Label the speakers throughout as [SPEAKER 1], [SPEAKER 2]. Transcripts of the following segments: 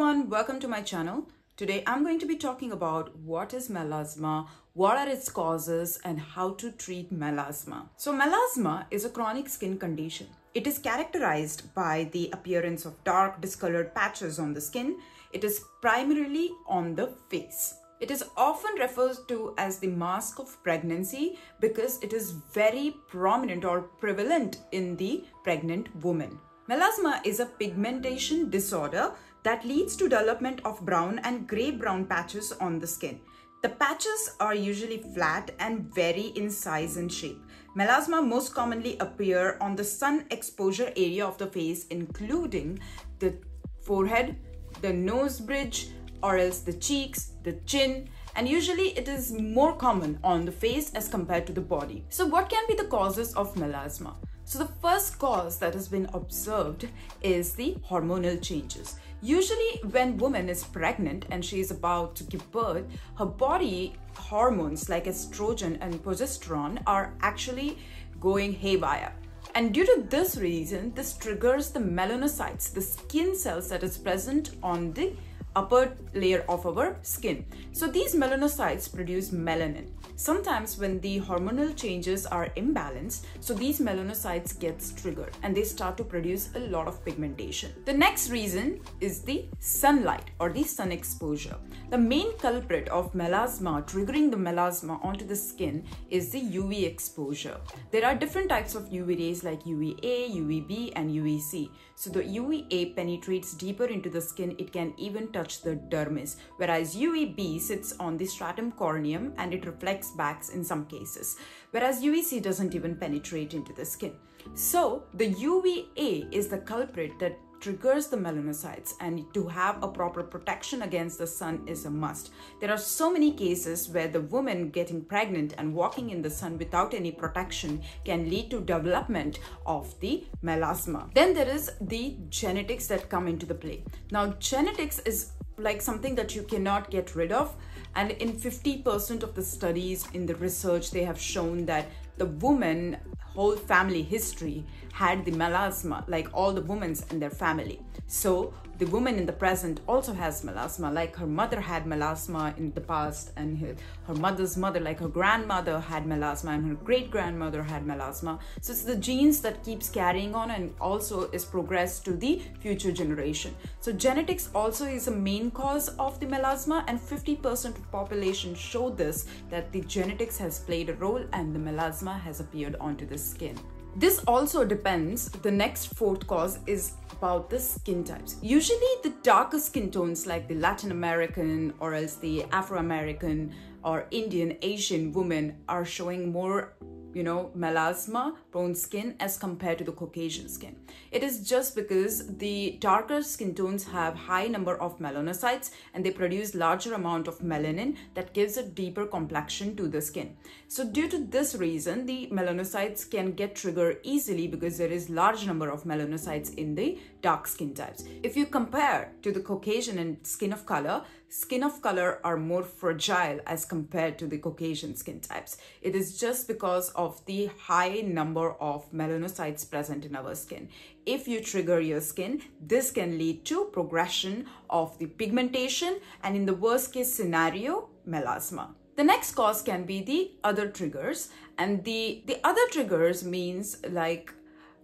[SPEAKER 1] everyone, welcome to my channel. Today I'm going to be talking about what is melasma, what are its causes and how to treat melasma. So melasma is a chronic skin condition. It is characterized by the appearance of dark discolored patches on the skin. It is primarily on the face. It is often referred to as the mask of pregnancy because it is very prominent or prevalent in the pregnant woman. Melasma is a pigmentation disorder that leads to development of brown and gray brown patches on the skin. The patches are usually flat and vary in size and shape. Melasma most commonly appear on the sun exposure area of the face including the forehead, the nose bridge or else the cheeks, the chin and usually it is more common on the face as compared to the body. So what can be the causes of melasma? So the first cause that has been observed is the hormonal changes. Usually when woman is pregnant and she is about to give birth, her body hormones like estrogen and progesterone are actually going haywire. And due to this reason, this triggers the melanocytes, the skin cells that is present on the upper layer of our skin. So these melanocytes produce melanin. Sometimes when the hormonal changes are imbalanced, so these melanocytes gets triggered and they start to produce a lot of pigmentation. The next reason is the sunlight or the sun exposure. The main culprit of melasma triggering the melasma onto the skin is the UV exposure. There are different types of UV rays like UVA, UVB and UVC. So the UVA penetrates deeper into the skin. It can even touch the dermis, whereas UVB sits on the stratum corneum and it reflects back in some cases, whereas UVC doesn't even penetrate into the skin. So the UVA is the culprit that triggers the melanocytes and to have a proper protection against the sun is a must. There are so many cases where the woman getting pregnant and walking in the sun without any protection can lead to development of the melasma. Then there is the genetics that come into the play. Now genetics is like something that you cannot get rid of and in 50% of the studies in the research they have shown that the woman whole family history had the melasma like all the women in their family. So the woman in the present also has melasma like her mother had melasma in the past and her, her mother's mother like her grandmother had melasma and her great grandmother had melasma. So it's the genes that keeps carrying on and also is progressed to the future generation. So genetics also is a main cause of the melasma and 50% of population show this that the genetics has played a role and the melasma has appeared onto the skin this also depends, the next fourth cause is about the skin types. Usually the darker skin tones like the Latin American or else the Afro-American or Indian Asian women are showing more you know, melasma prone skin as compared to the Caucasian skin. It is just because the darker skin tones have high number of melanocytes and they produce larger amount of melanin that gives a deeper complexion to the skin. So due to this reason, the melanocytes can get triggered easily because there is large number of melanocytes in the dark skin types. If you compare to the Caucasian and skin of color, skin of color are more fragile as compared to the Caucasian skin types. It is just because of the high number of melanocytes present in our skin. If you trigger your skin, this can lead to progression of the pigmentation and in the worst case scenario, melasma. The next cause can be the other triggers and the, the other triggers means like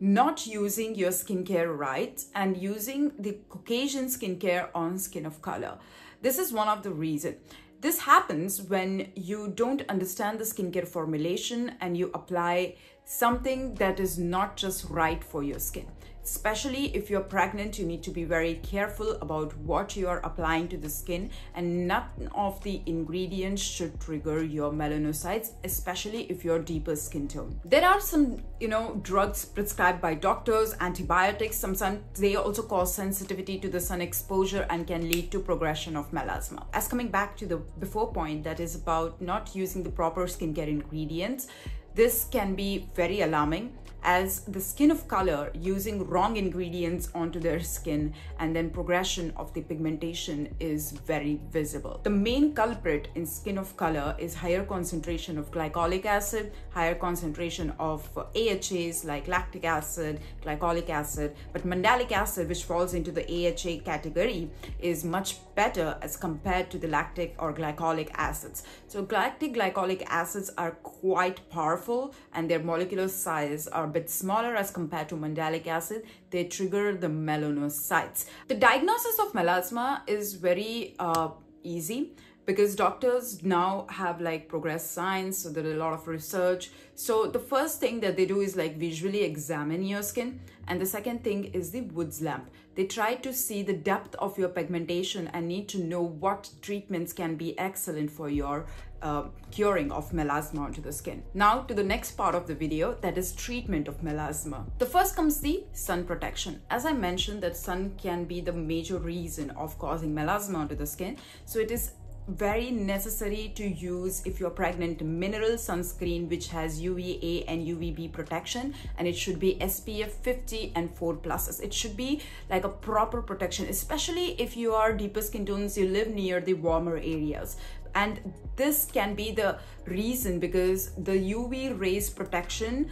[SPEAKER 1] not using your skincare right and using the Caucasian skincare on skin of color. This is one of the reasons. This happens when you don't understand the skincare formulation and you apply something that is not just right for your skin. Especially if you're pregnant, you need to be very careful about what you are applying to the skin and none of the ingredients should trigger your melanocytes, especially if you're deeper skin tone. There are some, you know, drugs prescribed by doctors, antibiotics, sometimes they also cause sensitivity to the sun exposure and can lead to progression of melasma. As coming back to the before point that is about not using the proper skincare ingredients, this can be very alarming as the skin of color using wrong ingredients onto their skin and then progression of the pigmentation is very visible. The main culprit in skin of color is higher concentration of glycolic acid, higher concentration of AHAs like lactic acid, glycolic acid, but mandelic acid which falls into the AHA category is much better as compared to the lactic or glycolic acids. So lactic glycolic acids are quite powerful and their molecular size are bit smaller as compared to mandelic acid. They trigger the melanocytes. The diagnosis of melasma is very uh, easy because doctors now have like progressed science so there are a lot of research so the first thing that they do is like visually examine your skin and the second thing is the woods lamp they try to see the depth of your pigmentation and need to know what treatments can be excellent for your uh, curing of melasma onto the skin. Now to the next part of the video that is treatment of melasma. The first comes the sun protection. As I mentioned that sun can be the major reason of causing melasma onto the skin. So it is very necessary to use if you're pregnant mineral sunscreen which has UVA and UVB protection and it should be SPF 50 and 4 pluses. It should be like a proper protection especially if you are deeper skin tones you live near the warmer areas and this can be the reason because the UV rays protection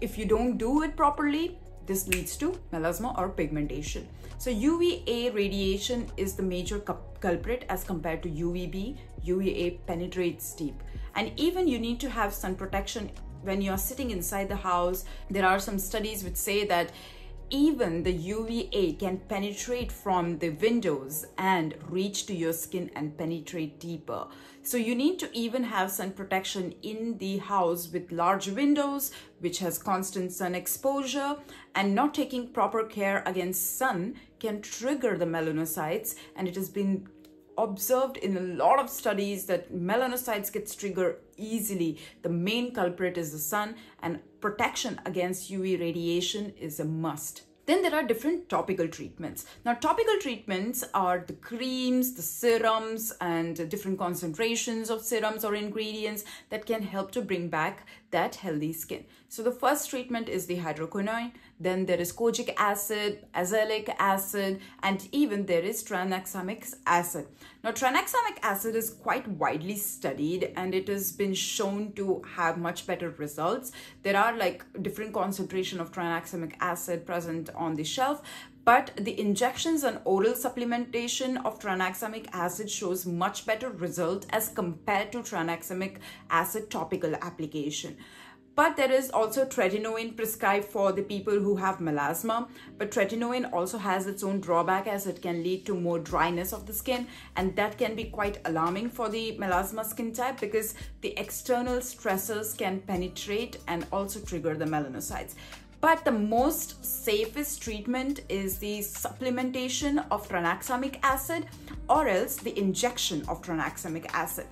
[SPEAKER 1] if you don't do it properly this leads to melasma or pigmentation. So UVA radiation is the major culprit as compared to UVB. UVA penetrates deep. And even you need to have sun protection when you're sitting inside the house. There are some studies which say that even the UVA can penetrate from the windows and reach to your skin and penetrate deeper. So you need to even have sun protection in the house with large windows, which has constant sun exposure and not taking proper care against sun can trigger the melanocytes and it has been observed in a lot of studies that melanocytes get triggered easily. The main culprit is the sun and protection against UV radiation is a must. Then there are different topical treatments. Now, topical treatments are the creams, the serums, and different concentrations of serums or ingredients that can help to bring back that healthy skin. So the first treatment is the hydroquinone, then there is kojic acid, azelaic acid, and even there is tranexamic acid. Now tranexamic acid is quite widely studied and it has been shown to have much better results. There are like different concentration of tranexamic acid present on the shelf, but the injections and oral supplementation of tranexamic acid shows much better result as compared to tranexamic acid topical application. But there is also tretinoin prescribed for the people who have melasma. But tretinoin also has its own drawback as it can lead to more dryness of the skin. And that can be quite alarming for the melasma skin type because the external stressors can penetrate and also trigger the melanocytes. But the most safest treatment is the supplementation of tranexamic acid or else the injection of tranexamic acid.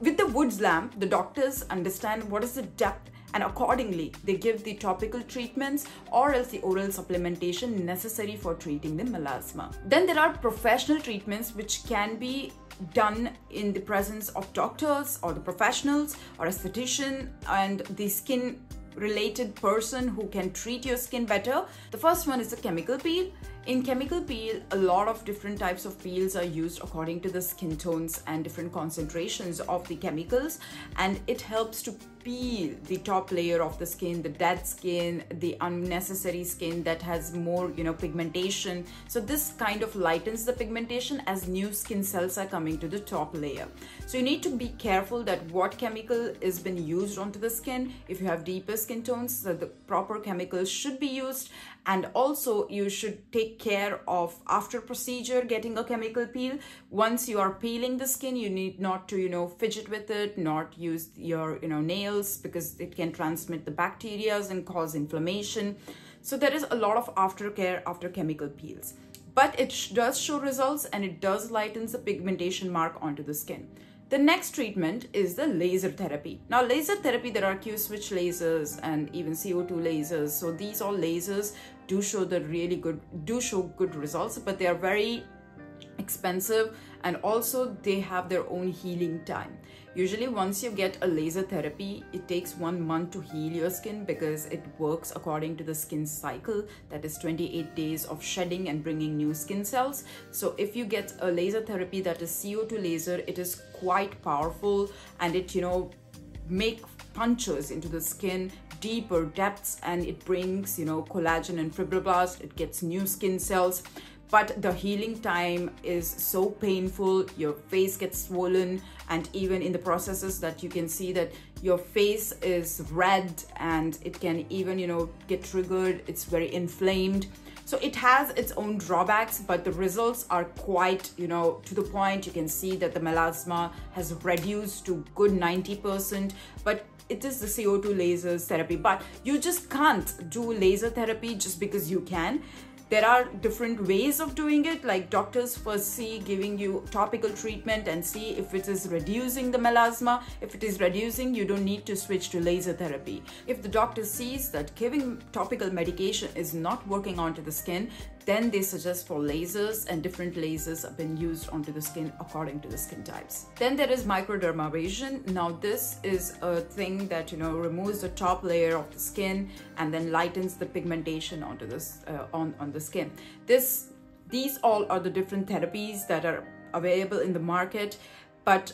[SPEAKER 1] With the Woods lamp, the doctors understand what is the depth and accordingly they give the topical treatments or else the oral supplementation necessary for treating the melasma. Then there are professional treatments which can be done in the presence of doctors or the professionals or aesthetician and the skin related person who can treat your skin better. The first one is the chemical peel. In chemical peel, a lot of different types of peels are used according to the skin tones and different concentrations of the chemicals and it helps to peel the top layer of the skin, the dead skin, the unnecessary skin that has more, you know, pigmentation. So this kind of lightens the pigmentation as new skin cells are coming to the top layer. So you need to be careful that what chemical is been used onto the skin. If you have deeper skin tones, so the proper chemicals should be used and also you should take care of after procedure getting a chemical peel once you are peeling the skin you need not to you know fidget with it not use your you know nails because it can transmit the bacteria and cause inflammation so there is a lot of aftercare after chemical peels but it does show results and it does lightens the pigmentation mark onto the skin the next treatment is the laser therapy. Now laser therapy, there are Q-switch lasers and even CO2 lasers. So these all lasers do show the really good, do show good results, but they are very expensive and also they have their own healing time. Usually once you get a laser therapy, it takes one month to heal your skin because it works according to the skin cycle that is 28 days of shedding and bringing new skin cells. So if you get a laser therapy that is CO2 laser, it is quite powerful and it, you know, make punches into the skin deeper depths and it brings you know collagen and fibroblast it gets new skin cells but the healing time is so painful. Your face gets swollen. And even in the processes that you can see that your face is red and it can even you know get triggered. It's very inflamed. So it has its own drawbacks but the results are quite you know to the point. You can see that the melasma has reduced to good 90 percent but it is the CO2 lasers therapy. But you just can't do laser therapy just because you can there are different ways of doing it like doctors first see giving you topical treatment and see if it is reducing the melasma. If it is reducing you don't need to switch to laser therapy. If the doctor sees that giving topical medication is not working onto the skin then they suggest for lasers and different lasers have been used onto the skin according to the skin types. Then there is microdermabrasion. Now this is a thing that, you know, removes the top layer of the skin and then lightens the pigmentation onto this, uh, on, on the skin. This, these all are the different therapies that are available in the market, but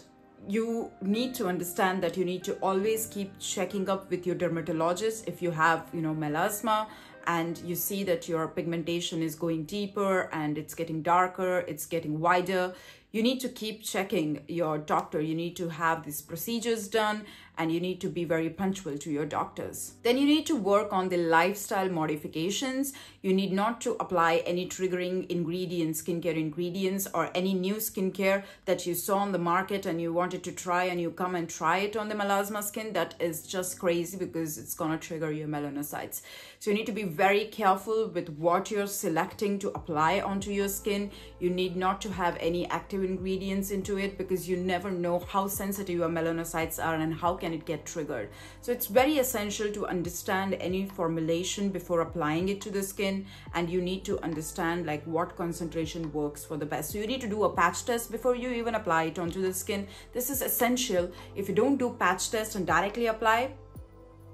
[SPEAKER 1] you need to understand that you need to always keep checking up with your dermatologist if you have you know melasma and you see that your pigmentation is going deeper and it's getting darker, it's getting wider, you need to keep checking your doctor. You need to have these procedures done and you need to be very punctual to your doctors. Then you need to work on the lifestyle modifications. You need not to apply any triggering ingredients, skincare ingredients, or any new skincare that you saw on the market and you wanted to try and you come and try it on the melasma skin. That is just crazy because it's gonna trigger your melanocytes. So you need to be very careful with what you're selecting to apply onto your skin. You need not to have any active ingredients into it because you never know how sensitive your melanocytes are and how can it get triggered. So it's very essential to understand any formulation before applying it to the skin and you need to understand like what concentration works for the best. So you need to do a patch test before you even apply it onto the skin. This is essential. If you don't do patch test and directly apply,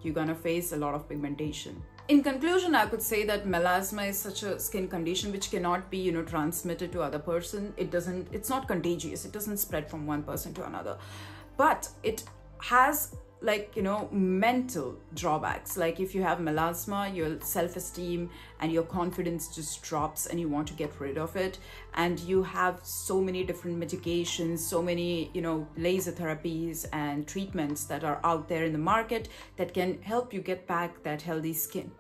[SPEAKER 1] you're gonna face a lot of pigmentation. In conclusion, I could say that melasma is such a skin condition which cannot be, you know, transmitted to other person. It doesn't, it's not contagious. It doesn't spread from one person to another. But it has like you know mental drawbacks. Like if you have melasma your self-esteem and your confidence just drops and you want to get rid of it. And you have so many different medications so many you know laser therapies and treatments that are out there in the market that can help you get back that healthy skin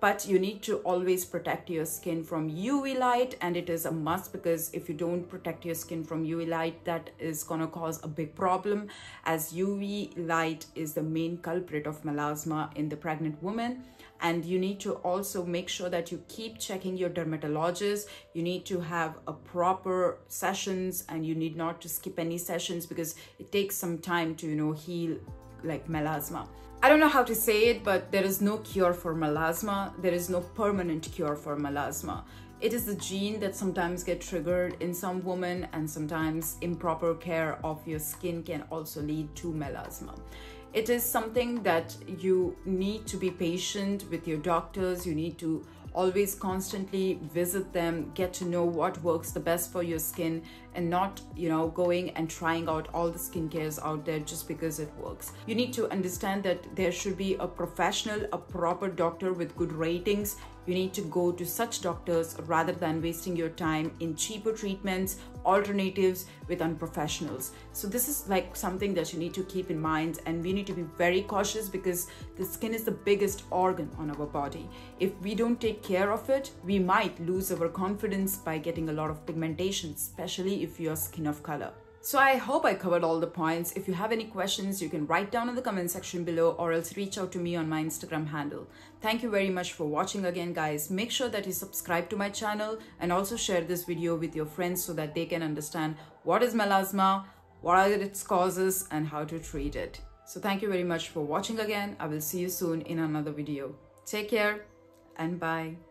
[SPEAKER 1] but you need to always protect your skin from UV light and it is a must because if you don't protect your skin from UV light that is going to cause a big problem as UV light is the main culprit of melasma in the pregnant woman. And you need to also make sure that you keep checking your dermatologist. You need to have a proper sessions and you need not to skip any sessions because it takes some time to you know heal like melasma I don't know how to say it, but there is no cure for melasma. There is no permanent cure for melasma. It is the gene that sometimes get triggered in some women and sometimes improper care of your skin can also lead to melasma. It is something that you need to be patient with your doctors. You need to always constantly visit them get to know what works the best for your skin and not you know going and trying out all the skincares out there just because it works you need to understand that there should be a professional a proper doctor with good ratings you need to go to such doctors rather than wasting your time in cheaper treatments, alternatives with unprofessionals. So this is like something that you need to keep in mind and we need to be very cautious because the skin is the biggest organ on our body. If we don't take care of it, we might lose our confidence by getting a lot of pigmentation, especially if you're skin of color. So I hope I covered all the points. If you have any questions, you can write down in the comment section below or else reach out to me on my Instagram handle. Thank you very much for watching again, guys. Make sure that you subscribe to my channel and also share this video with your friends so that they can understand what is melasma, what are its causes and how to treat it. So thank you very much for watching again. I will see you soon in another video. Take care and bye.